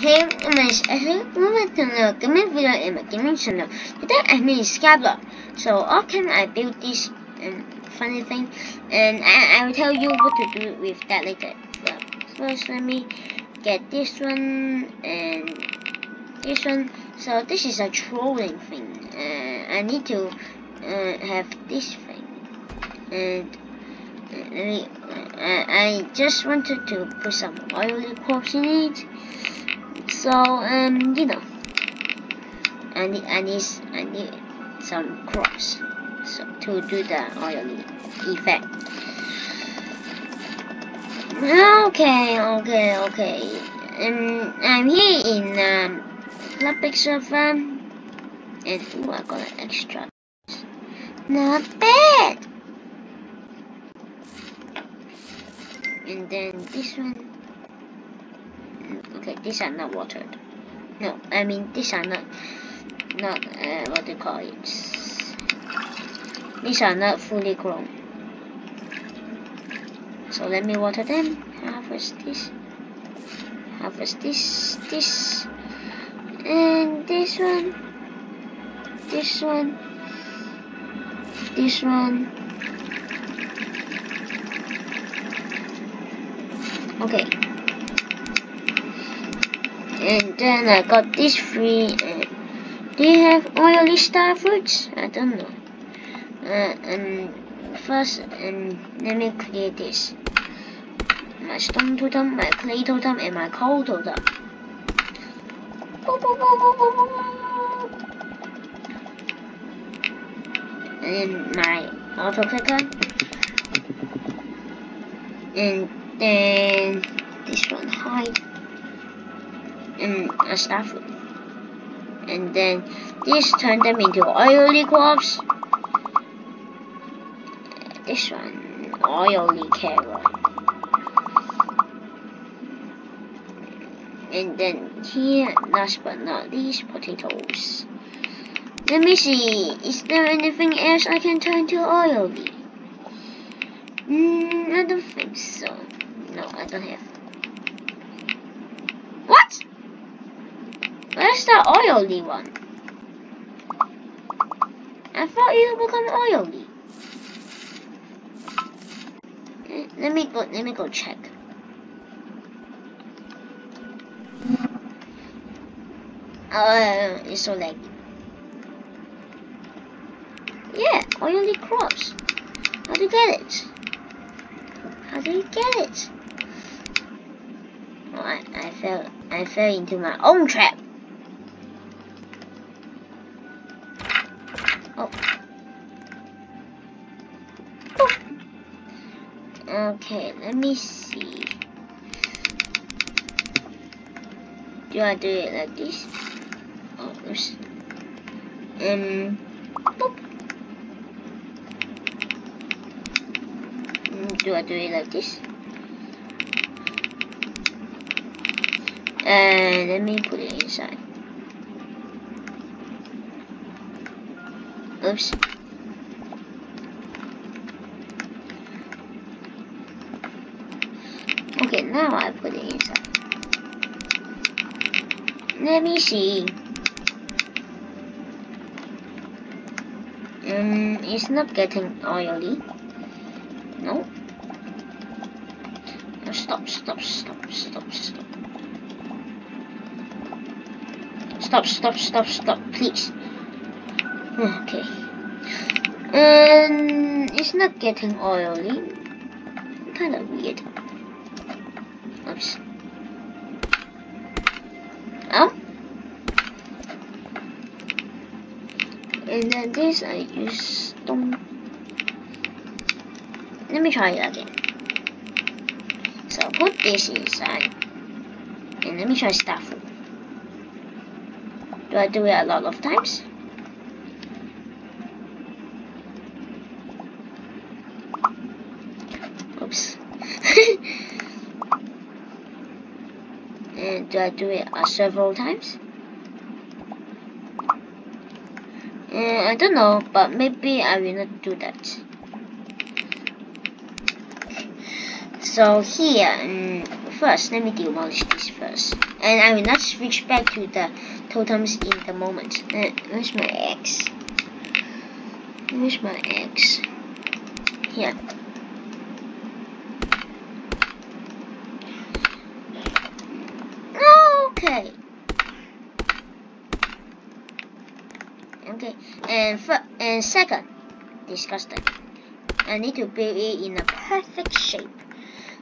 Hey, mas I want to give me video give me some know. Then I mean Scabler. So how can I build this um, funny thing? And I, I will tell you what to do with that later. But first let me get this one and this one. So this is a trolling thing. Uh, I need to uh, have this thing. And uh, I just wanted to put some oily corpse in it so um you know. I need I need I need some crops so to do the oily effect. Okay okay okay. Um I'm here in um Olympic server and ooh, I got an extra? Not bad. And then this one these are not watered. No I mean these are not not uh, what do you call it? These are not fully grown. So let me water them harvest this harvest this this and this one this one this one. Okay and then I got this free and do you have oily star fruits? I don't know. Uh, and first and let me clear this. My stone totem, my clay totem, and my coal totem. And my auto clicker. And then this one hide and a staff and then this turned them into oily crops this one oily carrot and then here last but not least potatoes. Let me see is there anything else I can turn to oily mm, I don't think so. No I don't have what Where's the oily one? I thought you become oily. Let me go. Let me go check. Uh, it's so laggy. Yeah, oily crops. How do you get it? How do you get it? Oh, I, I fell. I fell into my own trap. Okay, let me see. Do I do it like this? Oh, oops. Um, boop. Mm, do I do it like this? And let me put it inside. Oops. Okay, now I put it inside. Let me see. Um, it's not getting oily. No. no stop, stop, stop, stop, stop. Stop, stop, stop, stop, please. Okay. And um, it's not getting oily. Kind of weird. Oops. Oh. And then this I use stone. Let me try it again. So put this inside. And let me try stuff. Do I do it a lot of times? Oops. Do I do it uh, several times? Uh, I don't know, but maybe I will not do that. So here, um, first, let me demolish this first. And I will not switch back to the totems in the moment. Uh, where's my X? Where's my X? Here. Okay. Okay, and and second, disgusting. I need to build it in a perfect shape.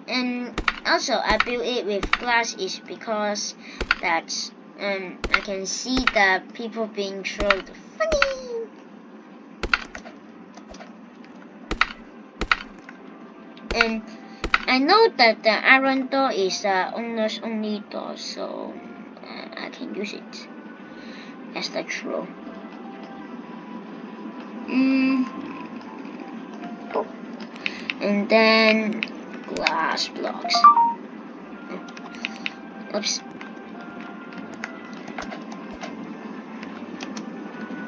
And also, I build it with glass is because that um I can see the people being trolled funny. And I know that the iron door is the owner's only door, so I can use it as the troll. Mm. Oh. And then glass blocks. Oops.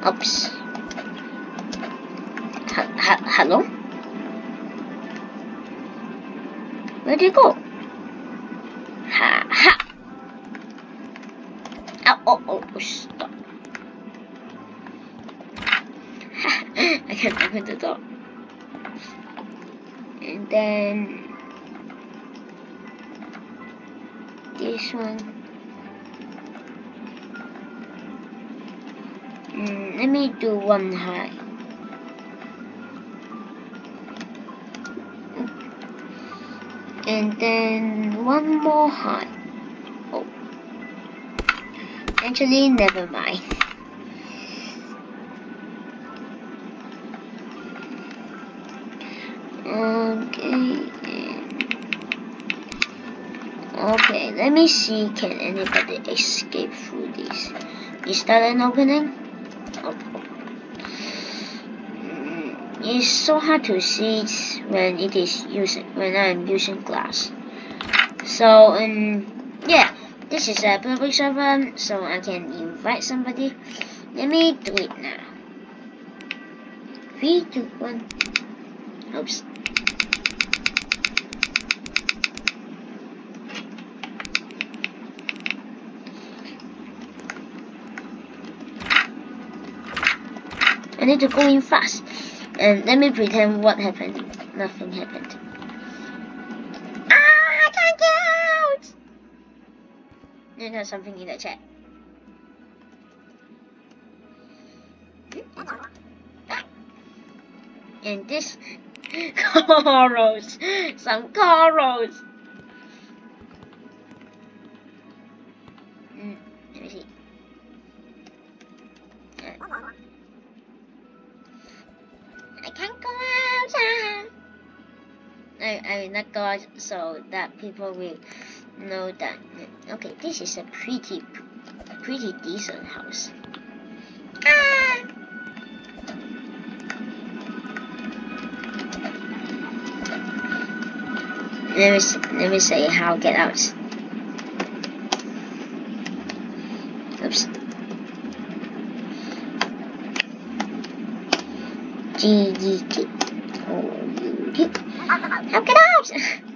Oops. H hello? Where'd you go? Ha ha! Oh, oh, oh, stop. I can't open the door. And then this one. Mm, let me do one high. And then one more high. Actually, never mind. Okay. Okay, let me see can anybody escape through this. Is that an opening? Oh. It's so hard to see when it is using when I'm using glass. So um this is a public server, so I can invite somebody. Let me do it now. Three, two, one. Oops. I need to go in fast. And let me pretend what happened. Nothing happened. There's something in the chat. And this corals, some corals. Mm, let me see. I can't go outside. I, I will not go out so that people will know that. Okay, this is a pretty, pretty decent house. Ah! Let me let me say how get out. Oops. G G G. Oh. How get out?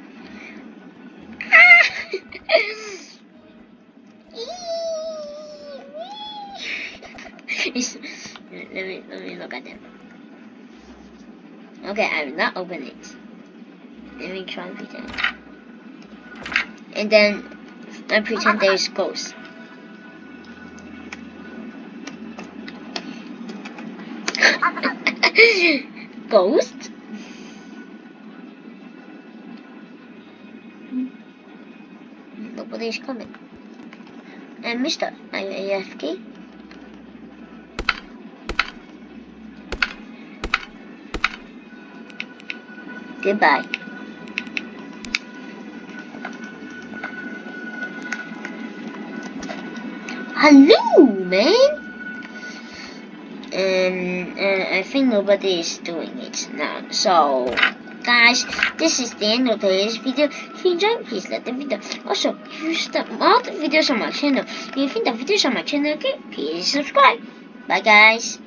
Me look at them. Okay, I will not open it. Let me try and pretend. And then I pretend there's ghosts. Ghost? Nobody's coming. And Mister, are you AFK? Goodbye. Hello, man. And uh, I think nobody is doing it now. So, guys, this is the end of today's video. If you enjoyed, please like the video. Also, if you start more videos on my channel, if you think the videos on my channel okay, please subscribe. Bye, guys.